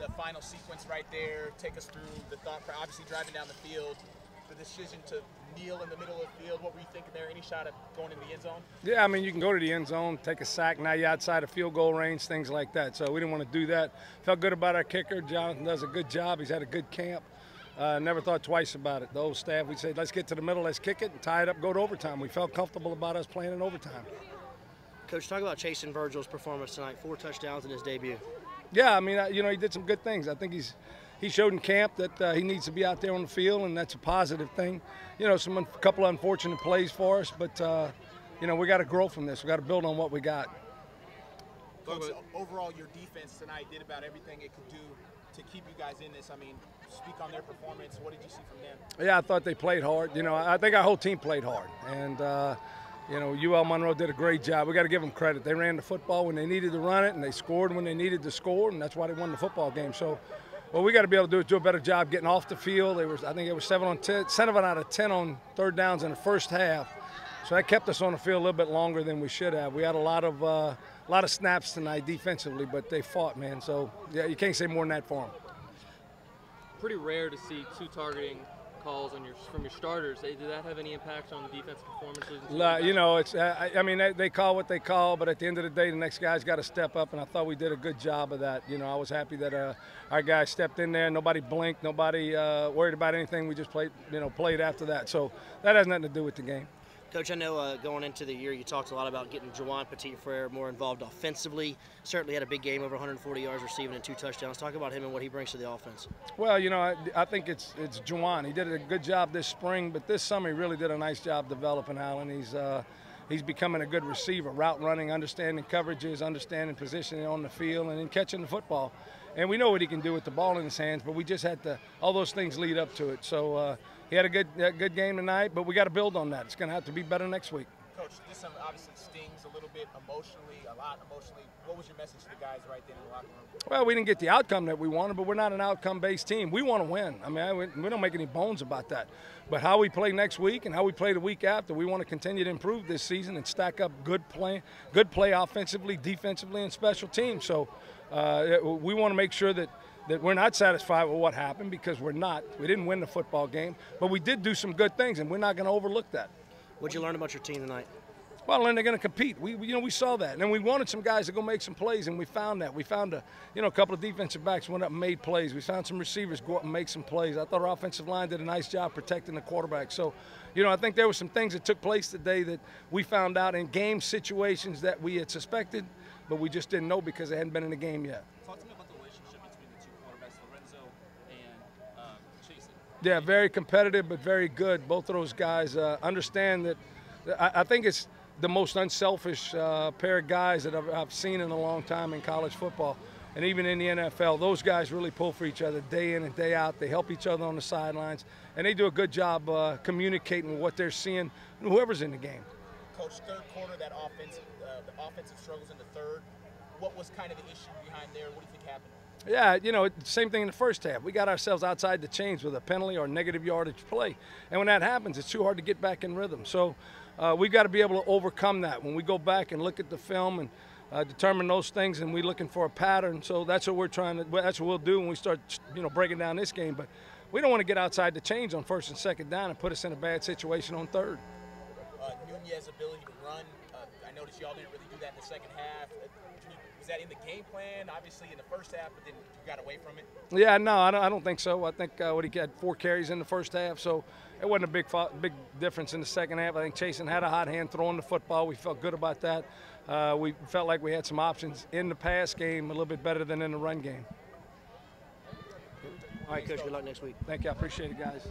the final sequence right there. Take us through the thought. process, Obviously, driving down the field, the decision to kneel in the middle of the field. What were you thinking there? Any shot at going in the end zone? Yeah, I mean, you can go to the end zone, take a sack. Now you're outside of field goal range, things like that. So we didn't want to do that. Felt good about our kicker. Jonathan does a good job. He's had a good camp. Uh, never thought twice about it. The whole staff, we said, let's get to the middle, let's kick it, and tie it up, go to overtime. We felt comfortable about us playing in overtime. Coach, talk about Chason Virgil's performance tonight. Four touchdowns in his debut. Yeah, I mean, you know, he did some good things. I think he's he showed in camp that uh, he needs to be out there on the field, and that's a positive thing. You know, some couple of unfortunate plays for us, but uh, you know, we got to grow from this. We got to build on what we got. Coach, overall, your defense tonight did about everything it could do to keep you guys in this. I mean, speak on their performance. What did you see from them? Yeah, I thought they played hard. You know, I think our whole team played hard, and uh, you know, UL Monroe did a great job. We got to give them credit. They ran the football when they needed to run it, and they scored when they needed to score, and that's why they won the football game. So, what we got to be able to do is do a better job getting off the field. They was, I think, it was seven on ten, seven out of ten on third downs in the first half. So that kept us on the field a little bit longer than we should have. We had a lot of uh, a lot of snaps tonight defensively, but they fought, man. So yeah, you can't say more than that for them. pretty rare to see two targeting calls on your from your starters. Did that have any impact on the defensive performances? La- You know, it's. I, I mean, they, they call what they call, but at the end of the day, the next guy's got to step up, and I thought we did a good job of that. You know, I was happy that uh, our guys stepped in there. Nobody blinked. Nobody uh, worried about anything. We just played. You know, played after that. So that has nothing to do with the game. Coach, I know uh, going into the year you talked a lot about getting Juwan Petit Frere more involved offensively. Certainly had a big game, over 140 yards receiving and two touchdowns. Talk about him and what he brings to the offense. Well, you know, I, I think it's it's Juwan. He did a good job this spring, but this summer he really did a nice job developing Allen. He's uh, he's becoming a good receiver, route running, understanding coverages, understanding positioning on the field, and then catching the football. And we know what he can do with the ball in his hands, but we just had to all those things lead up to it. So uh, he had a good a good game tonight, but we got to build on that. It's going to have to be better next week. This obviously stings a little bit emotionally, a lot emotionally. What was your message to the guys right there in the locker room? Well, we didn't get the outcome that we wanted, but we're not an outcome-based team. We want to win. I mean, I, we don't make any bones about that. But how we play next week and how we play the week after, we want to continue to improve this season and stack up good play, good play offensively, defensively, and special teams. So uh, we want to make sure that that we're not satisfied with what happened because we're not. We didn't win the football game, but we did do some good things, and we're not going to overlook that. What'd you learn about your team tonight? Well, then they're going to compete. We, we- you know, we saw that, and then we wanted some guys to go make some plays, and we found that. We found a, you know, a couple of defensive backs went up and made plays. We found some receivers go up and make some plays. I thought our offensive line did a nice job protecting the quarterback. So, you know, I think there were some things that took place today that we found out in game situations that we had suspected, but we just didn't know because they hadn't been in the game yet. Talk to me about the relationship between the two quarterbacks, Lorenzo and um, Chason. Yeah, very competitive, but very good. Both of those guys uh, understand that. I, I think it's the most unselfish uh, pair of guys that I've, I've seen in a long time in college football, and even in the NFL. Those guys really pull for each other day in and day out. They help each other on the sidelines, and they do a good job uh, communicating what they're seeing, whoever's in the game. Coach, third quarter, that offensive, uh, the offensive struggles in the third. What was kind of the issue behind there? What do you think happened? Yeah, you know, same thing in the first half. We got ourselves outside the chains with a penalty or negative yardage play. And when that happens, it's too hard to get back in rhythm. So uh, we got to be able to overcome that. When we go back and look at the film and uh, determine those things, and we're looking for a pattern. So that's what we're trying to, that's what we'll do when we start, you know, breaking down this game. But we don't want to get outside the chains on first and second down and put us in a bad situation on third. Uh, Nunez's ability to run. I noticed y'all didn't really do that in the second half. Uh, can you, was that in the game plan? Obviously in the first half, but then you got away from it. Yeah, no, I don't, I don't think so. I think uh, what he had four carries in the first half, so it wasn't a big big difference in the second half. I think Chason had a hot hand throwing the football. We felt good about that. Uh, we felt like we had some options in the pass game a little bit better than in the run game. All right, Coach, good luck next week. Thank you. I appreciate it, guys.